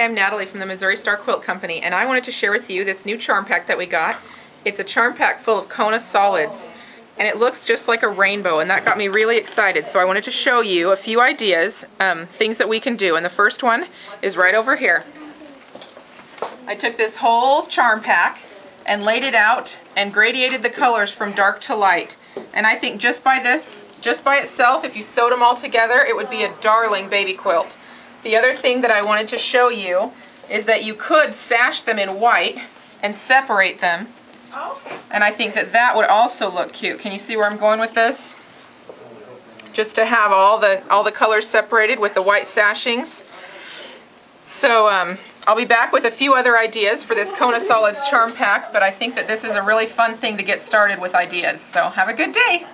I'm Natalie from the Missouri Star Quilt Company, and I wanted to share with you this new charm pack that we got. It's a charm pack full of Kona solids, and it looks just like a rainbow, and that got me really excited. So I wanted to show you a few ideas, um, things that we can do, and the first one is right over here. I took this whole charm pack and laid it out and gradiated the colors from dark to light. And I think just by this, just by itself, if you sewed them all together, it would be a darling baby quilt. The other thing that I wanted to show you is that you could sash them in white and separate them. And I think that that would also look cute. Can you see where I'm going with this? Just to have all the all the colors separated with the white sashings. So um, I'll be back with a few other ideas for this Kona Solids charm pack, but I think that this is a really fun thing to get started with ideas. So have a good day.